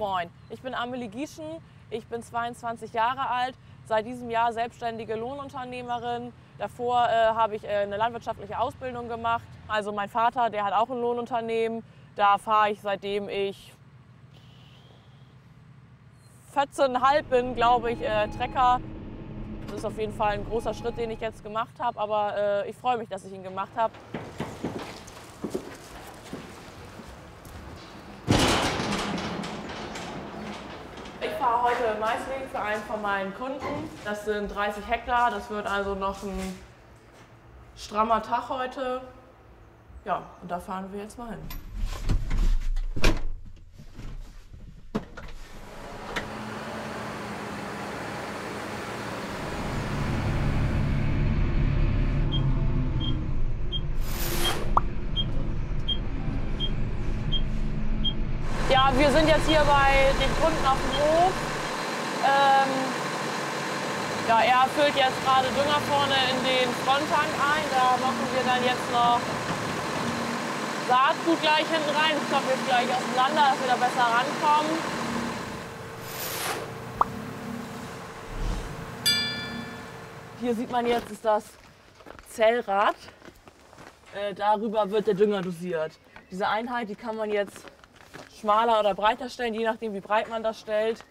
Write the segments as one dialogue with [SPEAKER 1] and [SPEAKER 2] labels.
[SPEAKER 1] Moin, ich bin Amelie Gieschen, ich bin 22 Jahre alt, seit diesem Jahr selbstständige Lohnunternehmerin. Davor äh, habe ich äh, eine landwirtschaftliche Ausbildung gemacht. Also mein Vater, der hat auch ein Lohnunternehmen. Da fahre ich seitdem ich 14,5 bin, glaube ich, äh, Trecker. Das ist auf jeden Fall ein großer Schritt, den ich jetzt gemacht habe, aber äh, ich freue mich, dass ich ihn gemacht habe. Fahre heute Maisweg für einen von meinen Kunden. Das sind 30 Hektar. Das wird also noch ein strammer Tag heute. Ja, und da fahren wir jetzt mal hin. Wir sind jetzt hier bei den Kunden auf dem Hof. Ähm, ja, er füllt jetzt gerade Dünger vorne in den Fronttank ein. Da machen wir dann jetzt noch Saatgut gleich hinten rein. Ich glaube jetzt gleich auseinander, dass wir da besser rankommen. Hier sieht man jetzt ist das Zellrad. Äh, darüber wird der Dünger dosiert. Diese Einheit, die kann man jetzt schmaler oder breiter stellen, je nachdem wie breit man das stellt.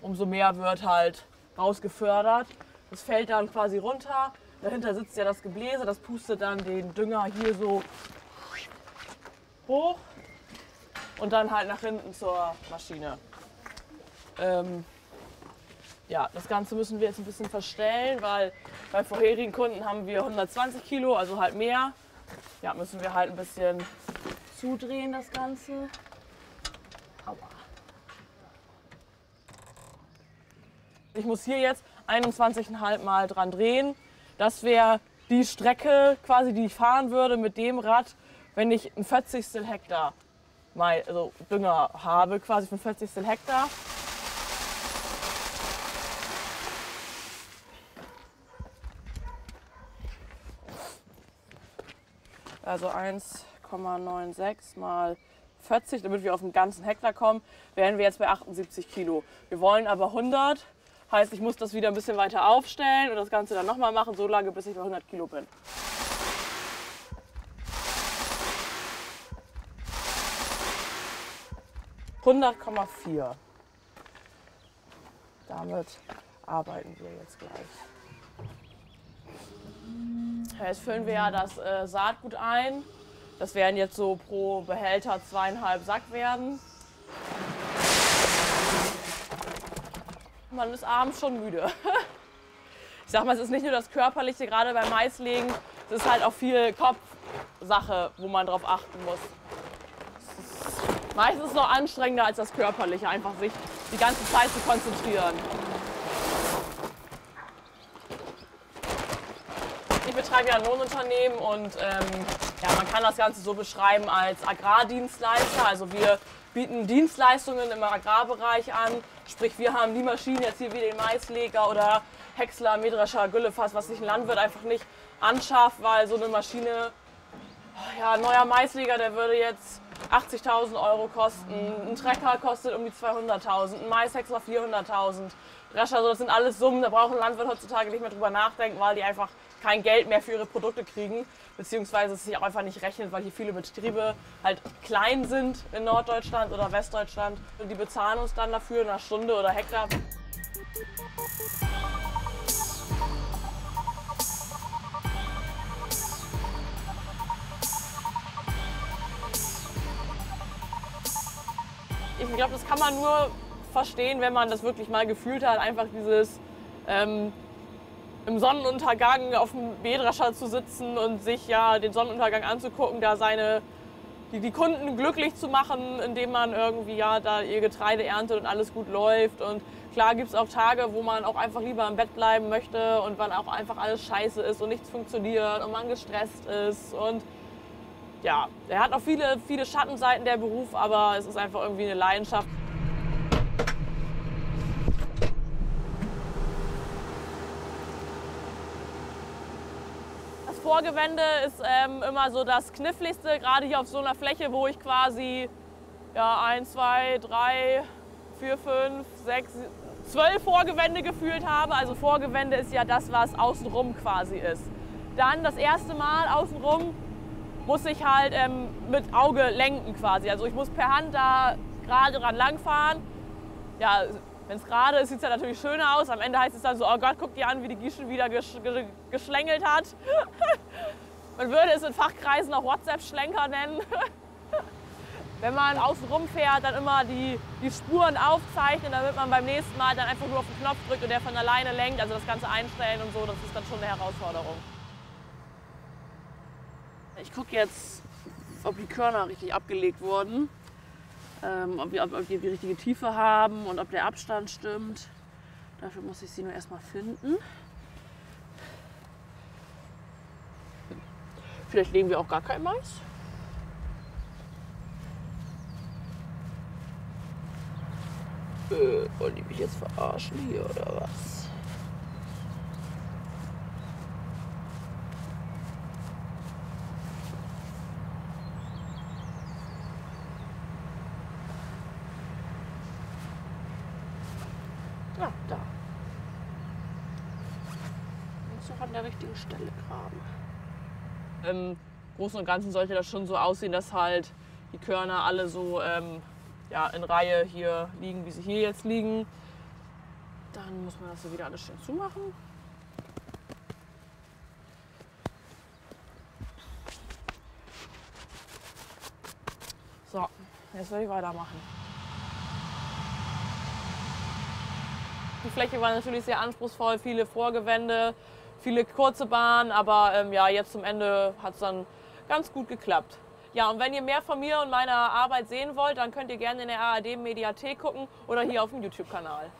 [SPEAKER 1] Umso mehr wird halt rausgefördert. Das fällt dann quasi runter. Dahinter sitzt ja das Gebläse, das pustet dann den Dünger hier so hoch und dann halt nach hinten zur Maschine. Ähm, ja, das Ganze müssen wir jetzt ein bisschen verstellen, weil bei vorherigen Kunden haben wir 120 Kilo, also halt mehr. Ja, müssen wir halt ein bisschen zudrehen das Ganze. Aua. Ich muss hier jetzt 21,5 Mal dran drehen. Das wäre die Strecke quasi, die ich fahren würde mit dem Rad, wenn ich ein 40. Hektar mal, also Dünger habe, quasi von 40. Hektar. Also 1,96 mal 40, damit wir auf den ganzen Hektar kommen, wären wir jetzt bei 78 Kilo. Wir wollen aber 100, heißt ich muss das wieder ein bisschen weiter aufstellen und das Ganze dann nochmal machen, so lange bis ich bei 100 Kilo bin. ...100,4. Damit arbeiten wir jetzt gleich. Jetzt füllen wir ja das äh, Saatgut ein. Das werden jetzt so pro Behälter zweieinhalb Sack werden. Man ist abends schon müde. Ich sag mal, es ist nicht nur das Körperliche, gerade beim Maislegen, es ist halt auch viel Kopfsache, wo man drauf achten muss. Es ist meistens noch anstrengender als das Körperliche, einfach sich die ganze Zeit zu konzentrieren. Betreibe ja ein Lohnunternehmen und ähm, ja, man kann das Ganze so beschreiben als Agrardienstleister. Also wir bieten Dienstleistungen im Agrarbereich an. Sprich, wir haben die Maschinen jetzt hier wie den Maisleger oder Häcksler, Mähdrescher, Güllefass, was sich ein Landwirt einfach nicht anschafft, weil so eine Maschine, ja, ein neuer Maisleger, der würde jetzt 80.000 Euro kosten. Ein Trecker kostet um die 200.000, ein Maishäcksler 400.000. Drescher, also das sind alles Summen, da braucht ein Landwirt heutzutage nicht mehr drüber nachdenken, weil die einfach kein Geld mehr für ihre Produkte kriegen, beziehungsweise es sich auch einfach nicht rechnet, weil hier viele Betriebe halt klein sind in Norddeutschland oder Westdeutschland und die bezahlen uns dann dafür nach Stunde oder Hektar. Ich glaube, das kann man nur verstehen, wenn man das wirklich mal gefühlt hat. Einfach dieses ähm, im Sonnenuntergang auf dem Mähdrescher zu sitzen und sich ja den Sonnenuntergang anzugucken, da seine die, die Kunden glücklich zu machen, indem man irgendwie ja da ihr Getreide erntet und alles gut läuft. Und klar gibt es auch Tage, wo man auch einfach lieber im Bett bleiben möchte und weil auch einfach alles scheiße ist und nichts funktioniert und man gestresst ist. Und ja, er hat auch viele, viele Schattenseiten der Beruf, aber es ist einfach irgendwie eine Leidenschaft. Das Vorgewende ist ähm, immer so das Kniffligste, gerade hier auf so einer Fläche, wo ich quasi ja, ein, zwei, drei vier, fünf, sechs, zwölf Vorgewände gefühlt habe. Also Vorgewände ist ja das, was außenrum quasi ist. Dann das erste Mal außenrum muss ich halt ähm, mit Auge lenken quasi. Also ich muss per Hand da gerade dran langfahren. Ja, wenn es gerade ist, sieht es ja natürlich schöner aus. Am Ende heißt es dann so, oh Gott, guck dir an, wie die Gieschen wieder gesch geschlängelt hat. Man würde es in Fachkreisen auch WhatsApp-Schlenker nennen. Wenn man außen rum fährt, dann immer die, die Spuren aufzeichnen, damit man beim nächsten Mal dann einfach nur auf den Knopf drückt und der von alleine lenkt. Also das Ganze einstellen und so, das ist dann schon eine Herausforderung. Ich gucke jetzt, ob die Körner richtig abgelegt wurden, ähm, ob, wir, ob die die richtige Tiefe haben und ob der Abstand stimmt. Dafür muss ich sie nur erstmal finden. Vielleicht legen wir auch gar kein Mais. Äh, wollen die mich jetzt verarschen hier oder was? Ah, da. Muss doch an der richtigen Stelle graben. Im Großen und Ganzen sollte das schon so aussehen, dass halt die Körner alle so ähm, ja, in Reihe hier liegen, wie sie hier jetzt liegen. Dann muss man das so wieder alles schön zumachen. So, jetzt werde ich weitermachen. Die Fläche war natürlich sehr anspruchsvoll, viele Vorgewände, viele kurze Bahnen, aber ähm, ja, jetzt zum Ende hat es dann ganz gut geklappt. Ja, und wenn ihr mehr von mir und meiner Arbeit sehen wollt, dann könnt ihr gerne in der ARD Mediathek gucken oder hier auf dem YouTube-Kanal.